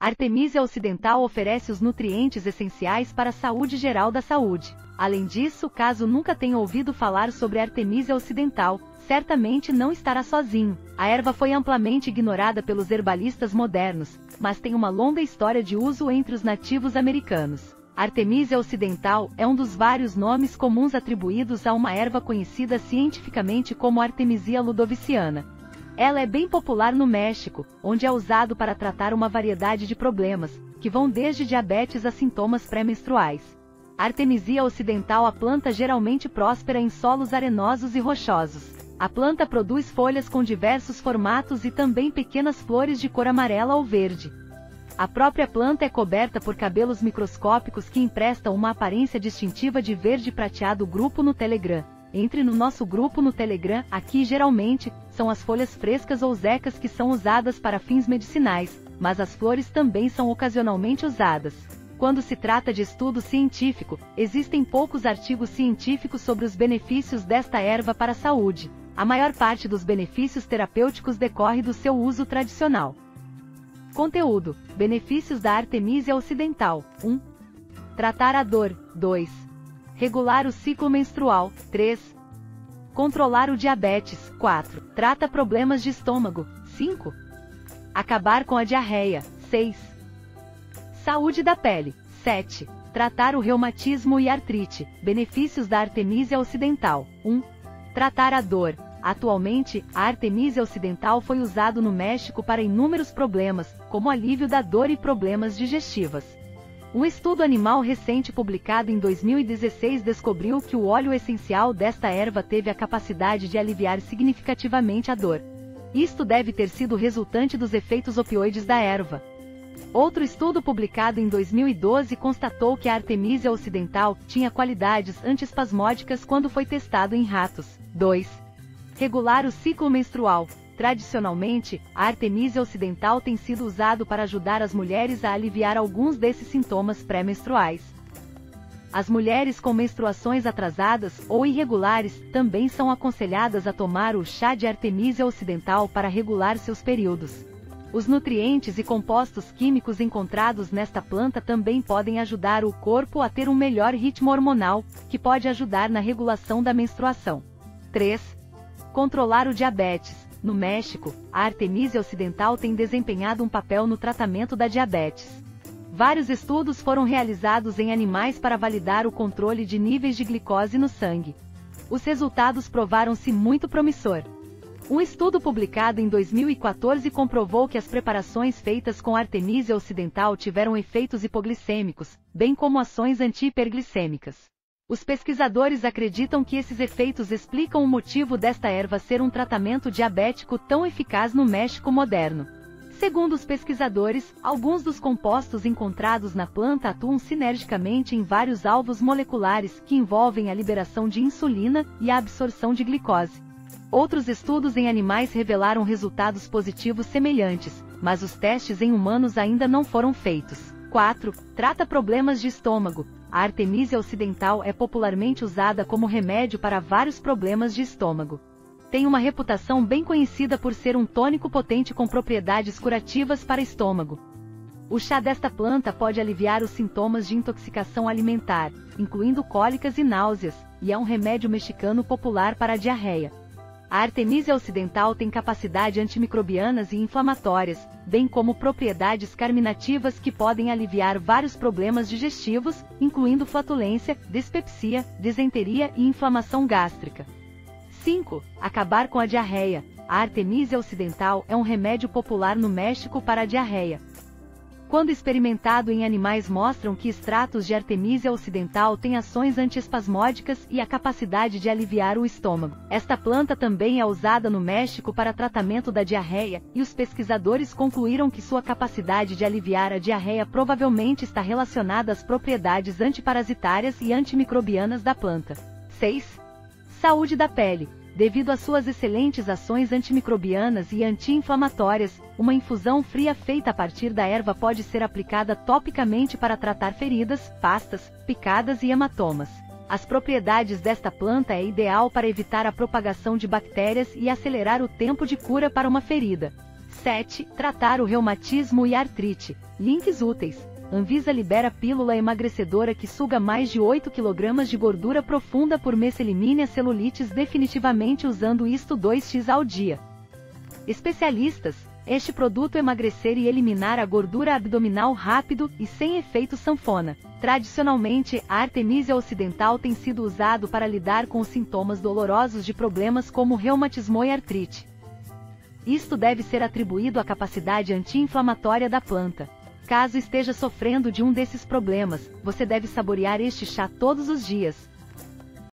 Artemisia ocidental oferece os nutrientes essenciais para a saúde geral da saúde. Além disso, caso nunca tenha ouvido falar sobre Artemisia ocidental, certamente não estará sozinho. A erva foi amplamente ignorada pelos herbalistas modernos, mas tem uma longa história de uso entre os nativos americanos. Artemisia ocidental é um dos vários nomes comuns atribuídos a uma erva conhecida cientificamente como Artemisia ludoviciana. Ela é bem popular no México, onde é usado para tratar uma variedade de problemas, que vão desde diabetes a sintomas pré-menstruais. Artemisia ocidental A planta geralmente próspera em solos arenosos e rochosos. A planta produz folhas com diversos formatos e também pequenas flores de cor amarela ou verde. A própria planta é coberta por cabelos microscópicos que emprestam uma aparência distintiva de verde prateado grupo no Telegram. Entre no nosso grupo no Telegram, aqui geralmente, são as folhas frescas ou secas que são usadas para fins medicinais, mas as flores também são ocasionalmente usadas. Quando se trata de estudo científico, existem poucos artigos científicos sobre os benefícios desta erva para a saúde. A maior parte dos benefícios terapêuticos decorre do seu uso tradicional. Conteúdo: Benefícios da Artemisia ocidental. 1. Tratar a dor. 2 regular o ciclo menstrual, 3. Controlar o diabetes, 4. Trata problemas de estômago, 5. Acabar com a diarreia, 6. Saúde da pele, 7. Tratar o reumatismo e artrite, benefícios da Artemisia ocidental, 1. Tratar a dor. Atualmente, a Artemisia ocidental foi usado no México para inúmeros problemas, como alívio da dor e problemas digestivas. Um estudo animal recente publicado em 2016 descobriu que o óleo essencial desta erva teve a capacidade de aliviar significativamente a dor. Isto deve ter sido resultante dos efeitos opioides da erva. Outro estudo publicado em 2012 constatou que a Artemisia ocidental tinha qualidades antiespasmódicas quando foi testado em ratos. 2. Regular o ciclo menstrual. Tradicionalmente, a Artemisia ocidental tem sido usado para ajudar as mulheres a aliviar alguns desses sintomas pré-menstruais. As mulheres com menstruações atrasadas ou irregulares também são aconselhadas a tomar o chá de Artemisia ocidental para regular seus períodos. Os nutrientes e compostos químicos encontrados nesta planta também podem ajudar o corpo a ter um melhor ritmo hormonal, que pode ajudar na regulação da menstruação. 3. Controlar o diabetes. No México, a Artemisia ocidental tem desempenhado um papel no tratamento da diabetes. Vários estudos foram realizados em animais para validar o controle de níveis de glicose no sangue. Os resultados provaram-se muito promissor. Um estudo publicado em 2014 comprovou que as preparações feitas com Artemisia ocidental tiveram efeitos hipoglicêmicos, bem como ações anti-hiperglicêmicas. Os pesquisadores acreditam que esses efeitos explicam o motivo desta erva ser um tratamento diabético tão eficaz no México moderno. Segundo os pesquisadores, alguns dos compostos encontrados na planta atuam sinergicamente em vários alvos moleculares que envolvem a liberação de insulina e a absorção de glicose. Outros estudos em animais revelaram resultados positivos semelhantes, mas os testes em humanos ainda não foram feitos. 4. Trata problemas de estômago, a Artemisia ocidental é popularmente usada como remédio para vários problemas de estômago. Tem uma reputação bem conhecida por ser um tônico potente com propriedades curativas para estômago. O chá desta planta pode aliviar os sintomas de intoxicação alimentar, incluindo cólicas e náuseas, e é um remédio mexicano popular para a diarreia. A Artemisia ocidental tem capacidade antimicrobianas e inflamatórias, bem como propriedades carminativas que podem aliviar vários problemas digestivos, incluindo flatulência, dispepsia, disenteria e inflamação gástrica. 5. Acabar com a diarreia. A Artemisia ocidental é um remédio popular no México para a diarreia, quando experimentado em animais mostram que extratos de Artemisia ocidental têm ações antiespasmódicas e a capacidade de aliviar o estômago. Esta planta também é usada no México para tratamento da diarreia, e os pesquisadores concluíram que sua capacidade de aliviar a diarreia provavelmente está relacionada às propriedades antiparasitárias e antimicrobianas da planta. 6. Saúde da pele. Devido às suas excelentes ações antimicrobianas e anti-inflamatórias, uma infusão fria feita a partir da erva pode ser aplicada topicamente para tratar feridas, pastas, picadas e hematomas. As propriedades desta planta é ideal para evitar a propagação de bactérias e acelerar o tempo de cura para uma ferida. 7. Tratar o reumatismo e artrite. Links úteis. Anvisa libera pílula emagrecedora que suga mais de 8 kg de gordura profunda por mês elimine as celulites definitivamente usando isto 2x ao dia. Especialistas, este produto emagrecer e eliminar a gordura abdominal rápido e sem efeito sanfona. Tradicionalmente, a Artemisia ocidental tem sido usado para lidar com sintomas dolorosos de problemas como reumatismo e artrite. Isto deve ser atribuído à capacidade anti-inflamatória da planta. Caso esteja sofrendo de um desses problemas, você deve saborear este chá todos os dias,